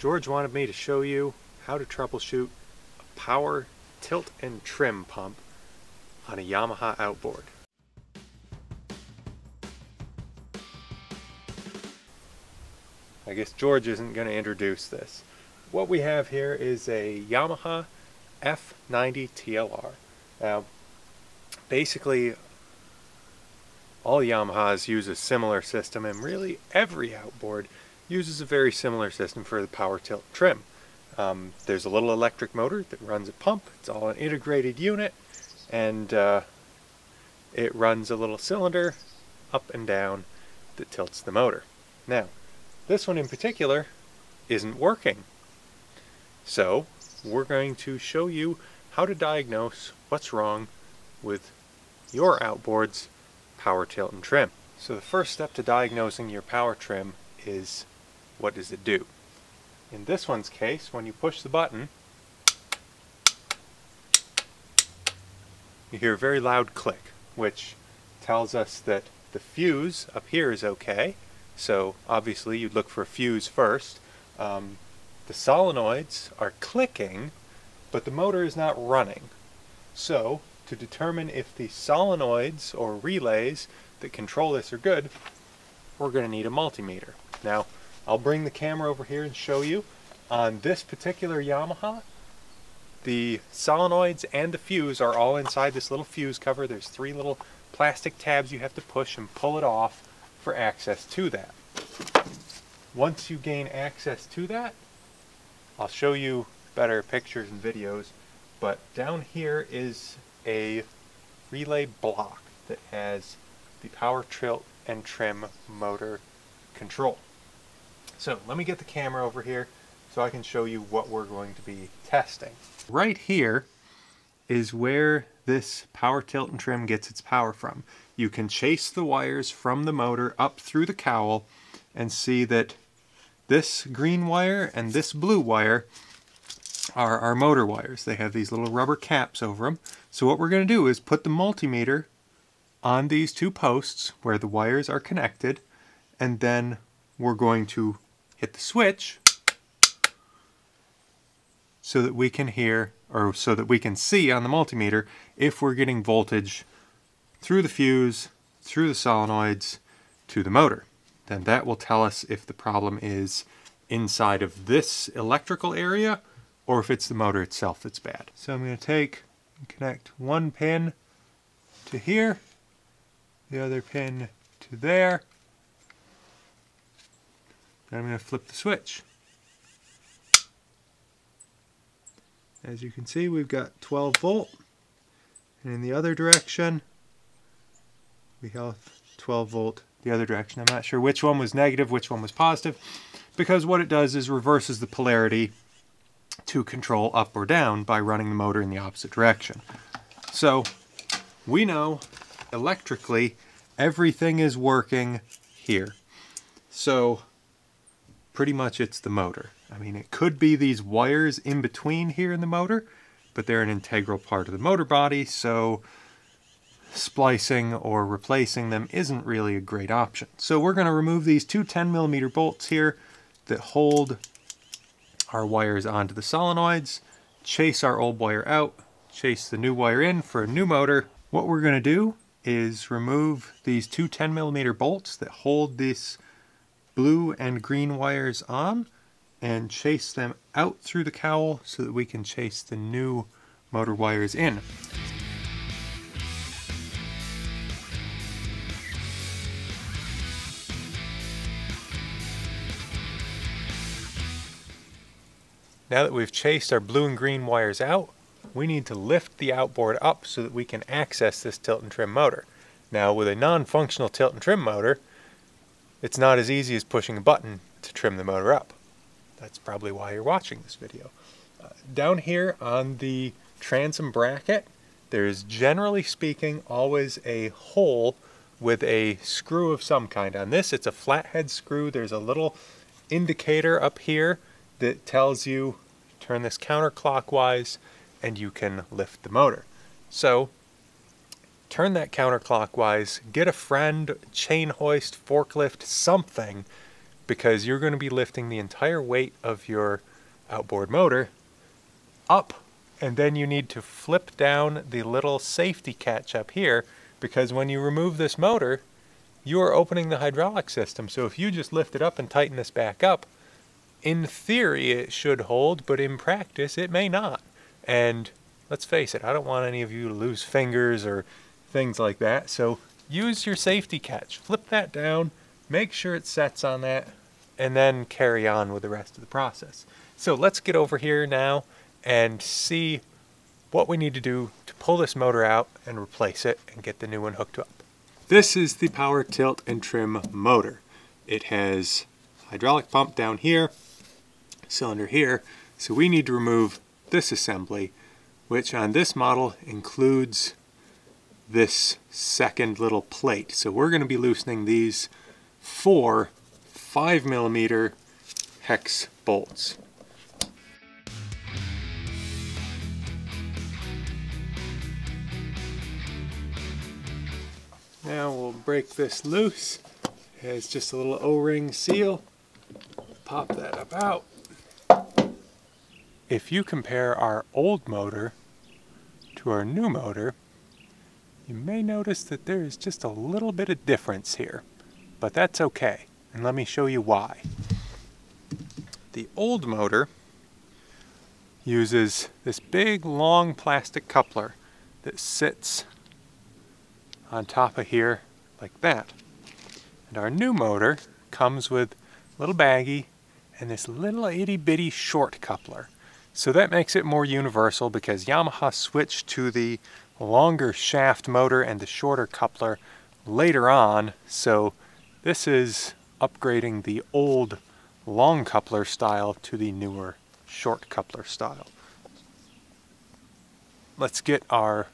George wanted me to show you how to troubleshoot a power tilt and trim pump on a Yamaha outboard. I guess George isn't going to introduce this. What we have here is a Yamaha F90 TLR. Now, basically, all Yamahas use a similar system, and really every outboard uses a very similar system for the power tilt trim. Um, there's a little electric motor that runs a pump. It's all an integrated unit, and uh, it runs a little cylinder up and down that tilts the motor. Now, this one in particular isn't working. So we're going to show you how to diagnose what's wrong with your outboard's power tilt and trim. So the first step to diagnosing your power trim is what does it do? In this one's case, when you push the button, you hear a very loud click, which tells us that the fuse up here is okay, so obviously you'd look for a fuse first. Um, the solenoids are clicking, but the motor is not running. So to determine if the solenoids or relays that control this are good, we're going to need a multimeter. Now, I'll bring the camera over here and show you. On this particular Yamaha, the solenoids and the fuse are all inside this little fuse cover. There's three little plastic tabs you have to push and pull it off for access to that. Once you gain access to that, I'll show you better pictures and videos, but down here is a relay block that has the power tilt and trim motor control. So let me get the camera over here so I can show you what we're going to be testing. Right here is where this power tilt and trim gets its power from. You can chase the wires from the motor up through the cowl and see that this green wire and this blue wire are our motor wires. They have these little rubber caps over them. So what we're going to do is put the multimeter on these two posts where the wires are connected and then we're going to hit the switch so that we can hear or so that we can see on the multimeter if we're getting voltage through the fuse, through the solenoids, to the motor. Then that will tell us if the problem is inside of this electrical area or if it's the motor itself that's bad. So I'm going to take and connect one pin to here, the other pin to there, then I'm going to flip the switch. As you can see, we've got 12 volt. And in the other direction, we have 12 volt the other direction. I'm not sure which one was negative, which one was positive, because what it does is reverses the polarity to control up or down by running the motor in the opposite direction. So we know electrically everything is working here. So pretty much it's the motor. I mean, it could be these wires in between here in the motor, but they're an integral part of the motor body, so splicing or replacing them isn't really a great option. So we're going to remove these two 10 millimeter bolts here that hold our wires onto the solenoids, chase our old wire out, chase the new wire in for a new motor. What we're going to do is remove these two 10 millimeter bolts that hold this blue and green wires on and chase them out through the cowl so that we can chase the new motor wires in. Now that we've chased our blue and green wires out, we need to lift the outboard up so that we can access this tilt and trim motor. Now with a non-functional tilt and trim motor, it's not as easy as pushing a button to trim the motor up. That's probably why you're watching this video. Uh, down here on the transom bracket, there's generally speaking always a hole with a screw of some kind. On this, it's a flathead screw. There's a little indicator up here that tells you turn this counterclockwise and you can lift the motor. So turn that counterclockwise, get a friend, chain hoist, forklift, something, because you're going to be lifting the entire weight of your outboard motor up and then you need to flip down the little safety catch up here because when you remove this motor you are opening the hydraulic system. So if you just lift it up and tighten this back up in theory it should hold but in practice it may not. And let's face it I don't want any of you to lose fingers or things like that. So use your safety catch. Flip that down. Make sure it sets on that and then carry on with the rest of the process. So let's get over here now and see what we need to do to pull this motor out and replace it and get the new one hooked up. This is the power tilt and trim motor. It has hydraulic pump down here, cylinder here, so we need to remove this assembly, which on this model includes this second little plate. So we're going to be loosening these four 5 millimeter hex bolts. Now we'll break this loose. It's just a little O-ring seal. Pop that up out. If you compare our old motor to our new motor, you may notice that there is just a little bit of difference here, but that's okay, and let me show you why. The old motor uses this big long plastic coupler that sits on top of here like that. And our new motor comes with a little baggie and this little itty bitty short coupler. So that makes it more universal because Yamaha switched to the longer shaft motor and the shorter coupler later on. So this is upgrading the old long coupler style to the newer short coupler style. Let's get our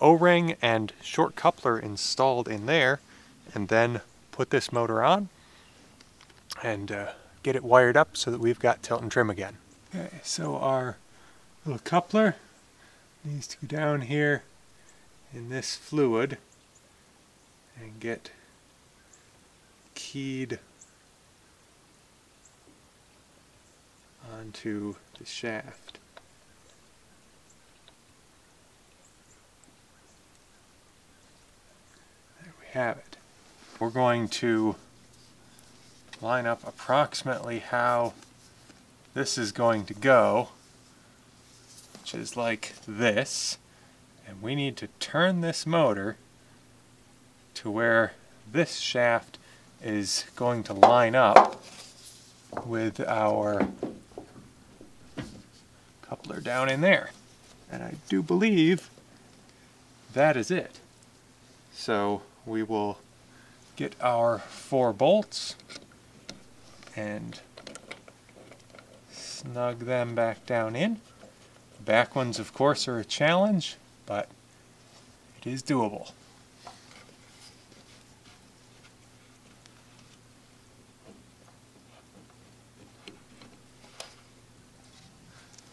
O-ring and short coupler installed in there and then put this motor on and uh, get it wired up so that we've got tilt and trim again. Okay, so our little coupler needs to go down here in this fluid and get keyed onto the shaft. There we have it. We're going to line up approximately how this is going to go, which is like this. And we need to turn this motor to where this shaft is going to line up with our coupler down in there. And I do believe that is it. So we will get our four bolts and snug them back down in. Back ones, of course, are a challenge, but it is doable.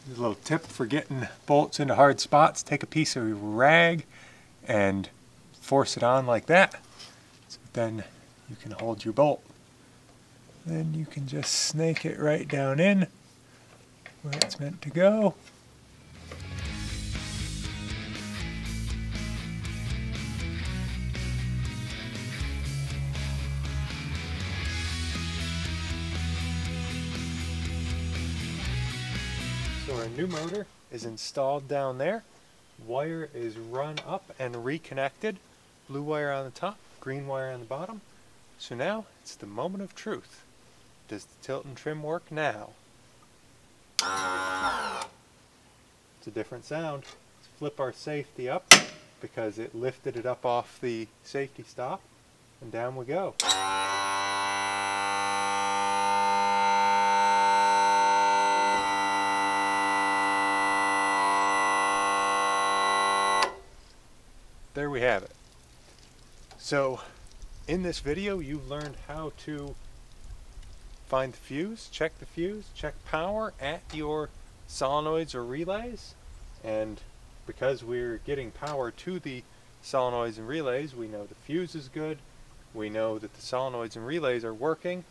a little tip for getting bolts into hard spots. Take a piece of rag and force it on like that. So then you can hold your bolt. Then you can just snake it right down in where it's meant to go. So our new motor is installed down there. Wire is run up and reconnected blue wire on the top, green wire on the bottom. So now it's the moment of truth. Does the tilt and trim work now? It's a different sound. Let's flip our safety up because it lifted it up off the safety stop and down we go. There we have it. So in this video you've learned how to find the fuse, check the fuse, check power at your solenoids or relays and because we're getting power to the solenoids and relays we know the fuse is good, we know that the solenoids and relays are working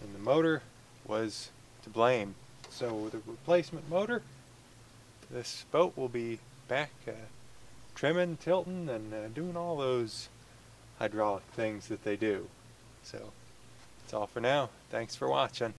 and the motor was to blame. So with a replacement motor, this boat will be back uh, trimming, tilting, and uh, doing all those hydraulic things that they do. So all for now. Thanks for watching.